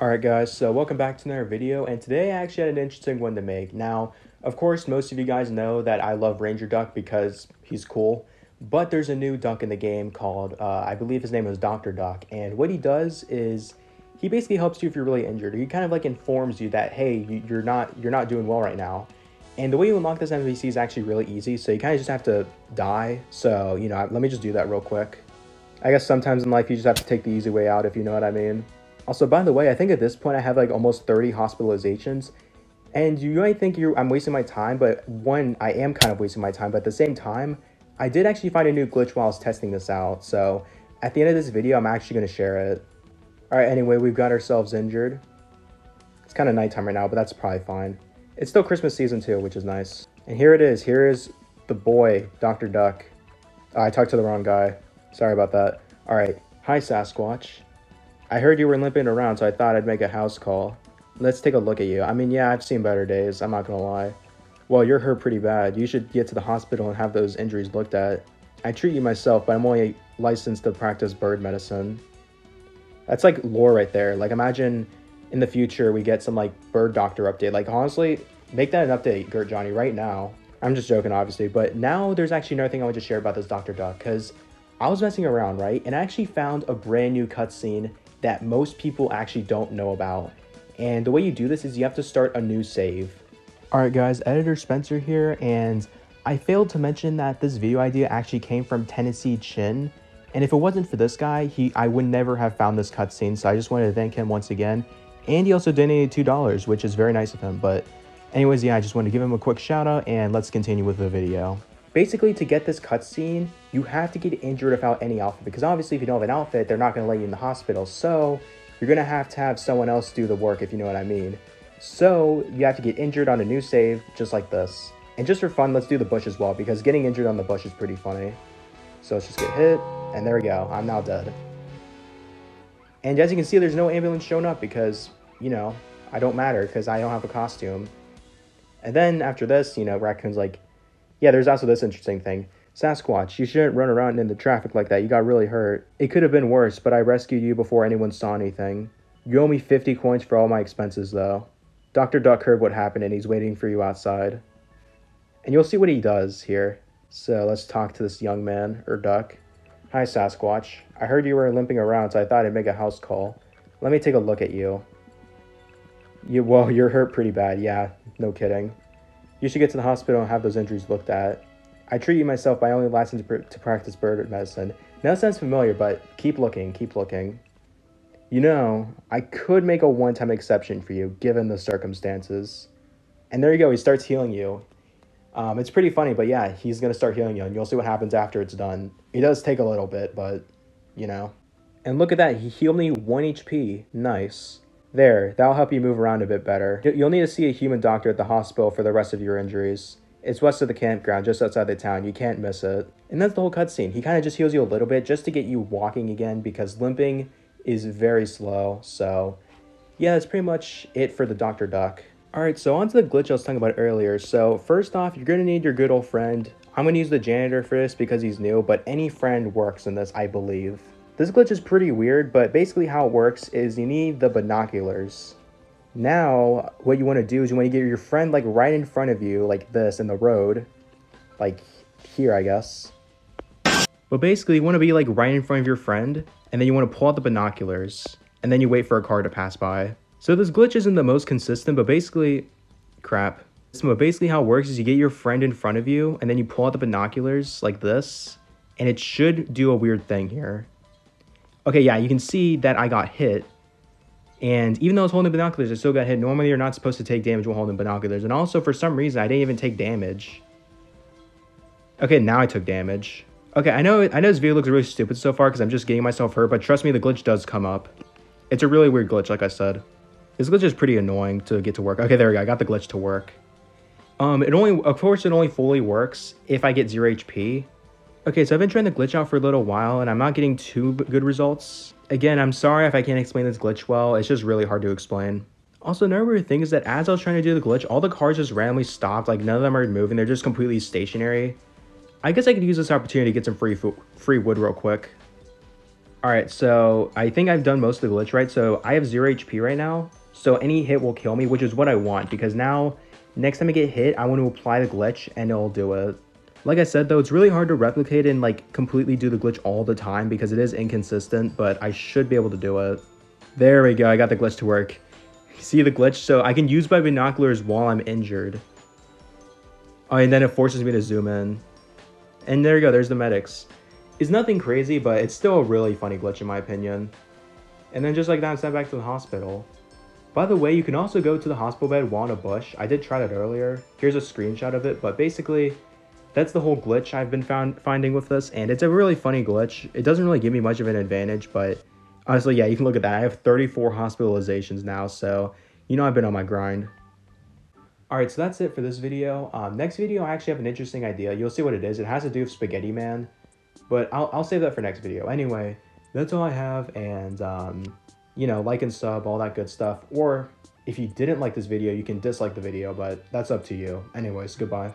Alright guys, so welcome back to another video, and today I actually had an interesting one to make. Now, of course, most of you guys know that I love Ranger Duck because he's cool, but there's a new duck in the game called, uh, I believe his name is Dr. Duck, and what he does is, he basically helps you if you're really injured. He kind of like informs you that, hey, you're not, you're not doing well right now. And the way you unlock this NPC is actually really easy, so you kind of just have to die. So, you know, let me just do that real quick. I guess sometimes in life you just have to take the easy way out, if you know what I mean. Also, by the way, I think at this point I have like almost 30 hospitalizations. And you might think you're, I'm wasting my time, but one, I am kind of wasting my time. But at the same time, I did actually find a new glitch while I was testing this out. So at the end of this video, I'm actually going to share it. All right, anyway, we've got ourselves injured. It's kind of nighttime right now, but that's probably fine. It's still Christmas season too, which is nice. And here it is. Here is the boy, Dr. Duck. Oh, I talked to the wrong guy. Sorry about that. All right. Hi, Sasquatch. I heard you were limping around, so I thought I'd make a house call. Let's take a look at you. I mean, yeah, I've seen better days, I'm not gonna lie. Well, you're hurt pretty bad. You should get to the hospital and have those injuries looked at. I treat you myself, but I'm only licensed to practice bird medicine. That's like lore right there. Like, imagine in the future we get some like bird doctor update. Like, honestly, make that an update, Gert Johnny, right now. I'm just joking, obviously, but now there's actually another thing I want to share about this Dr. Duck, because I was messing around, right? And I actually found a brand new cutscene that most people actually don't know about. And the way you do this is you have to start a new save. Alright guys, editor Spencer here, and I failed to mention that this video idea actually came from Tennessee Chin. And if it wasn't for this guy, he I would never have found this cutscene, so I just wanted to thank him once again. And he also donated $2, which is very nice of him. But anyways, yeah, I just wanted to give him a quick shout out, and let's continue with the video. Basically, to get this cutscene, you have to get injured without any outfit, because obviously if you don't have an outfit, they're not going to let you in the hospital, so you're going to have to have someone else do the work, if you know what I mean. So, you have to get injured on a new save, just like this. And just for fun, let's do the bush as well, because getting injured on the bush is pretty funny. So let's just get hit, and there we go, I'm now dead. And as you can see, there's no ambulance showing up because, you know, I don't matter because I don't have a costume. And then after this, you know, Raccoon's like, yeah, there's also this interesting thing. Sasquatch, you shouldn't run around in the traffic like that. You got really hurt. It could have been worse, but I rescued you before anyone saw anything. You owe me 50 coins for all my expenses, though. Dr. Duck heard what happened and he's waiting for you outside. And you'll see what he does here. So let's talk to this young man, or duck. Hi, Sasquatch. I heard you were limping around, so I thought I'd make a house call. Let me take a look at you. You well, you're hurt pretty bad. Yeah, no kidding. You should get to the hospital and have those injuries looked at. I treat you myself by only licensed to practice bird medicine. Now sounds familiar, but keep looking, keep looking. You know, I could make a one-time exception for you, given the circumstances. And there you go, he starts healing you. Um, it's pretty funny, but yeah, he's going to start healing you, and you'll see what happens after it's done. It does take a little bit, but, you know. And look at that, he healed me 1 HP. Nice. There, that'll help you move around a bit better. You'll need to see a human doctor at the hospital for the rest of your injuries. It's west of the campground, just outside the town. You can't miss it. And that's the whole cutscene. He kind of just heals you a little bit just to get you walking again because limping is very slow. So, yeah, that's pretty much it for the Dr. Duck. Alright, so on to the glitch I was talking about earlier. So, first off, you're going to need your good old friend. I'm going to use the janitor for this because he's new, but any friend works in this, I believe. This glitch is pretty weird, but basically how it works is you need the binoculars. Now, what you want to do is you want to get your friend like right in front of you, like this in the road. Like here, I guess. But basically, you want to be like right in front of your friend, and then you want to pull out the binoculars, and then you wait for a car to pass by. So this glitch isn't the most consistent, but basically, crap. So basically how it works is you get your friend in front of you, and then you pull out the binoculars like this, and it should do a weird thing here. Okay, yeah, you can see that I got hit. And even though I was holding binoculars, I still got hit. Normally, you're not supposed to take damage while holding binoculars. And also, for some reason, I didn't even take damage. Okay, now I took damage. Okay, I know I know this video looks really stupid so far because I'm just getting myself hurt, but trust me, the glitch does come up. It's a really weird glitch, like I said. This glitch is pretty annoying to get to work. Okay, there we go. I got the glitch to work. Um, it only, of course, it only fully works if I get 0 HP. Okay, so I've been trying the glitch out for a little while and I'm not getting too good results. Again, I'm sorry if I can't explain this glitch well, it's just really hard to explain. Also, another weird thing is that as I was trying to do the glitch, all the cars just randomly stopped, like none of them are moving, they're just completely stationary. I guess I could use this opportunity to get some free free wood real quick. All right, so I think I've done most of the glitch right. So I have zero HP right now. So any hit will kill me, which is what I want because now next time I get hit, I want to apply the glitch and it'll do it. Like I said though, it's really hard to replicate and like completely do the glitch all the time because it is inconsistent, but I should be able to do it. There we go, I got the glitch to work. See the glitch? So I can use my binoculars while I'm injured. Oh, and then it forces me to zoom in. And there you go, there's the medics. It's nothing crazy, but it's still a really funny glitch in my opinion. And then just like that, I'm sent back to the hospital. By the way, you can also go to the hospital bed while in a bush. I did try that earlier. Here's a screenshot of it, but basically, that's the whole glitch I've been found finding with this, and it's a really funny glitch. It doesn't really give me much of an advantage, but honestly, yeah, you can look at that. I have 34 hospitalizations now, so you know I've been on my grind. Alright, so that's it for this video. Um, next video, I actually have an interesting idea. You'll see what it is. It has to do with Spaghetti Man. But I'll, I'll save that for next video. Anyway, that's all I have. And, um, you know, like and sub, all that good stuff. Or if you didn't like this video, you can dislike the video, but that's up to you. Anyways, goodbye.